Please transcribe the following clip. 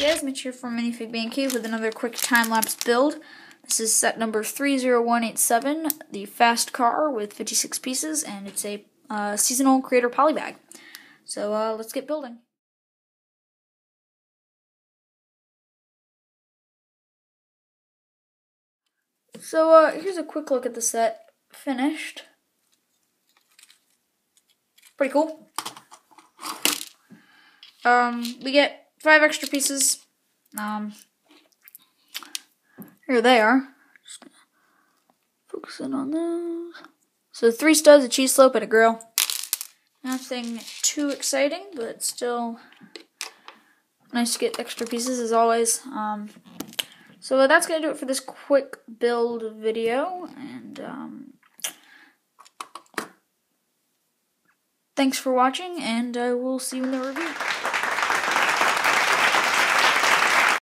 guys, Mitch here from Minifig Man Cave with another quick time-lapse build. This is set number 30187, the fast car with 56 pieces, and it's a uh, seasonal creator polybag. So uh, let's get building. So uh, here's a quick look at the set, finished. Pretty cool. Um, we get five extra pieces. Um, here they are. Just focusing on those. So three studs, a cheese slope, and a grill. Nothing too exciting, but still nice to get extra pieces as always. Um, so that's gonna do it for this quick build video, and um, thanks for watching, and I will see you in the review.